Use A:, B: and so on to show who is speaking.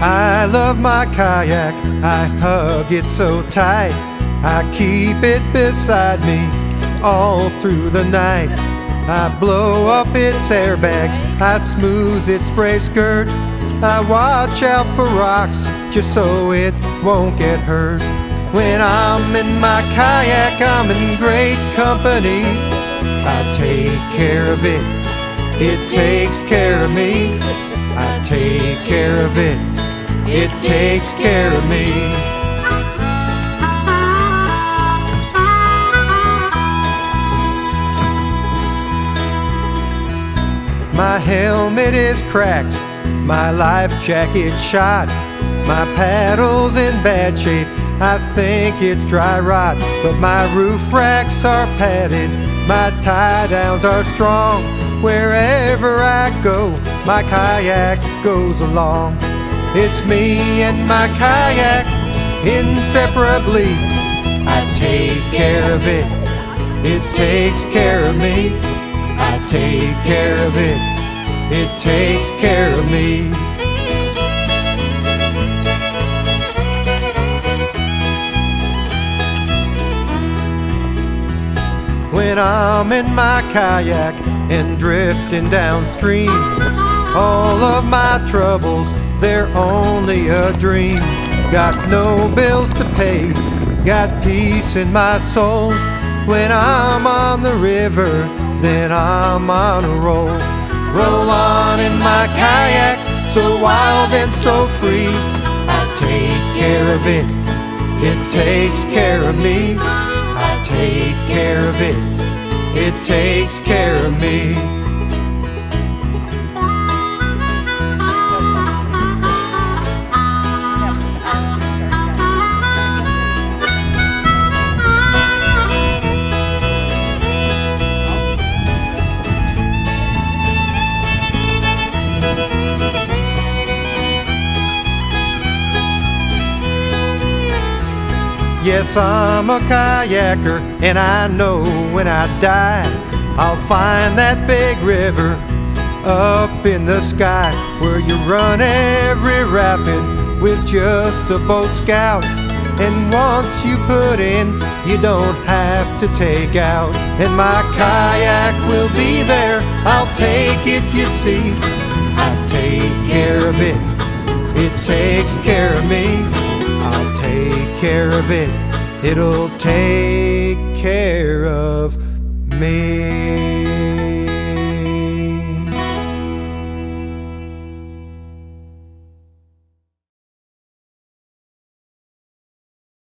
A: I love my kayak, I hug it so tight. I keep it beside me all through the night. I blow up its airbags, I smooth its spray skirt. I watch out for rocks just so it won't get hurt. When I'm in my kayak, I'm in great company. I take care of it, it takes care of me. I take care of it, it takes care of me. My helmet is cracked, my life jacket shot, my paddle's in bad shape. I think it's dry rot, but my roof racks are padded, my tie downs are strong. Wherever I go, my kayak goes along. It's me and my kayak inseparably. I take care of it, it takes care of me. I take care of it, it takes care of me. When I'm in my kayak and drifting downstream, all of my troubles, they're only a dream. Got no bills to pay, got peace in my soul. When I'm on the river, then I'm on a roll. Roll on in my kayak, so wild and so free. I take care of it, it takes care of me. I take care of it, it takes care of me. Yes, I'm a kayaker, and I know when I die, I'll find that big river up in the sky where you run every rapid with just a boat scout. And once you put in, you don't have to take out. And my kayak will be there, I'll take it, you see. I take care of it, it takes care of me. Care of it, it'll take care of me.